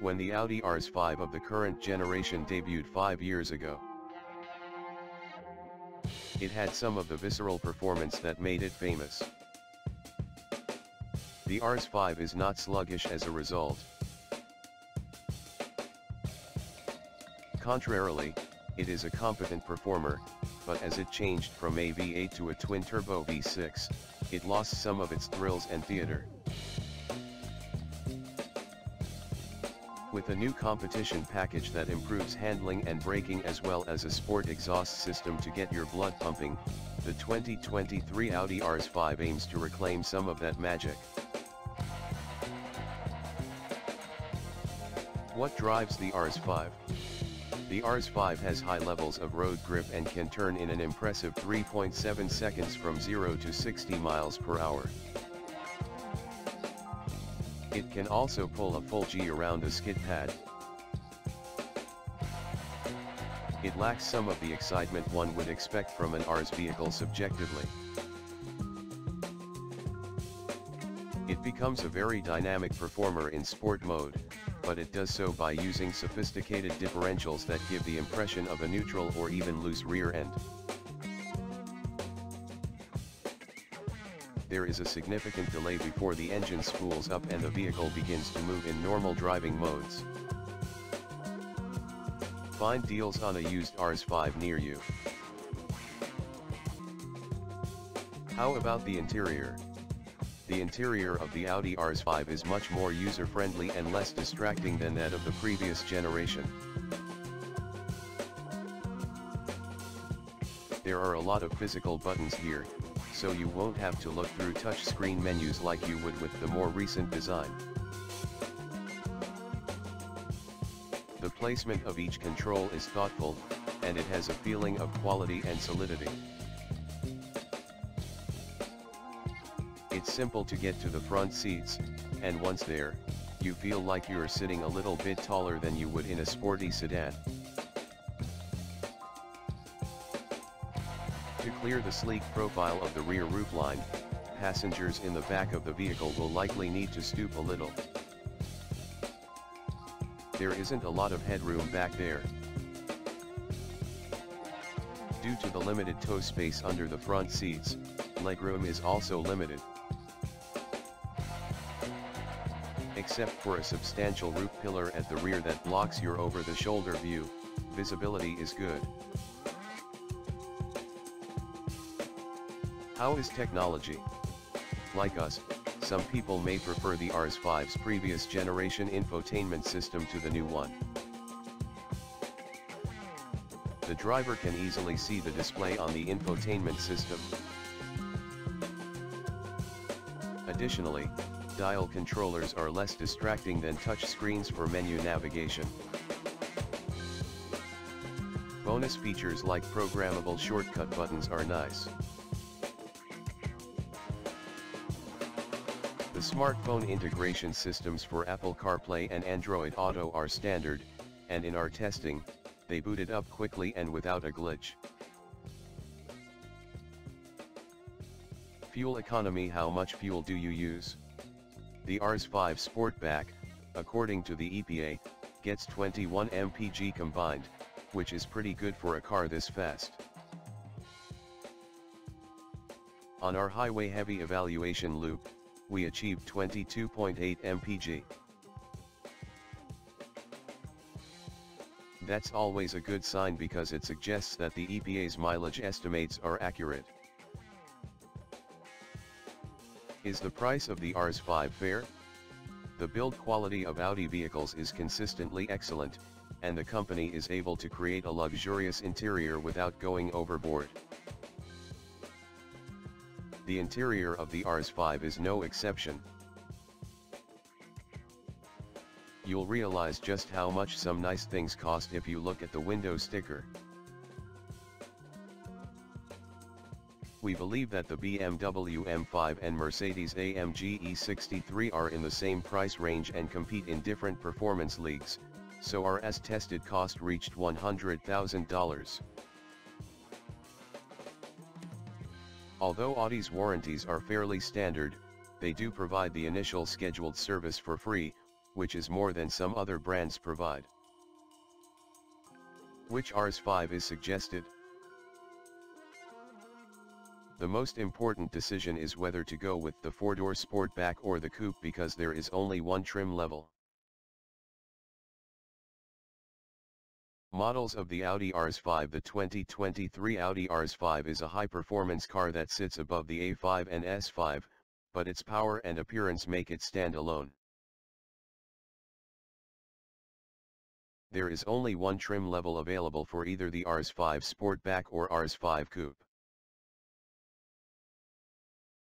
when the Audi RS5 of the current generation debuted 5 years ago. It had some of the visceral performance that made it famous. The RS5 is not sluggish as a result. Contrarily, it is a competent performer, but as it changed from a V8 to a twin-turbo V6, it lost some of its thrills and theater. With a new competition package that improves handling and braking as well as a sport exhaust system to get your blood pumping, the 2023 Audi RS5 aims to reclaim some of that magic. What drives the RS5? The RS5 has high levels of road grip and can turn in an impressive 3.7 seconds from 0 to 60 miles per hour. It can also pull a full G around a skid pad. It lacks some of the excitement one would expect from an RS vehicle subjectively. It becomes a very dynamic performer in sport mode, but it does so by using sophisticated differentials that give the impression of a neutral or even loose rear end. There is a significant delay before the engine spools up and the vehicle begins to move in normal driving modes. Find deals on a used RS5 near you. How about the interior? The interior of the Audi RS5 is much more user-friendly and less distracting than that of the previous generation. There are a lot of physical buttons here, so you won't have to look through touchscreen menus like you would with the more recent design. The placement of each control is thoughtful, and it has a feeling of quality and solidity. It's simple to get to the front seats, and once there, you feel like you're sitting a little bit taller than you would in a sporty sedan. To clear the sleek profile of the rear roofline, passengers in the back of the vehicle will likely need to stoop a little. There isn't a lot of headroom back there. Due to the limited toe space under the front seats, legroom is also limited. Except for a substantial roof pillar at the rear that blocks your over-the-shoulder view, visibility is good. How is technology? Like us, some people may prefer the RS5's previous generation infotainment system to the new one. The driver can easily see the display on the infotainment system. Additionally, dial controllers are less distracting than touch screens for menu navigation. Bonus features like programmable shortcut buttons are nice. The smartphone integration systems for Apple CarPlay and Android Auto are standard, and in our testing, they booted up quickly and without a glitch. Fuel economy How much fuel do you use? The RS5 Sportback, according to the EPA, gets 21 mpg combined, which is pretty good for a car this fast. On our highway heavy evaluation loop, we achieved 22.8 mpg. That's always a good sign because it suggests that the EPA's mileage estimates are accurate. Is the price of the RS5 fair? The build quality of Audi vehicles is consistently excellent, and the company is able to create a luxurious interior without going overboard. The interior of the RS5 is no exception. You'll realize just how much some nice things cost if you look at the window sticker. We believe that the BMW M5 and Mercedes-AMG E63 are in the same price range and compete in different performance leagues, so our S-tested cost reached $100,000. Although Audi's warranties are fairly standard, they do provide the initial scheduled service for free, which is more than some other brands provide. Which RS5 is suggested? The most important decision is whether to go with the 4-door Sportback or the Coupe because there is only one trim level. Models of the Audi RS5 The 2023 Audi RS5 is a high-performance car that sits above the A5 and S5, but its power and appearance make it stand alone. There is only one trim level available for either the RS5 Sportback or RS5 Coupe.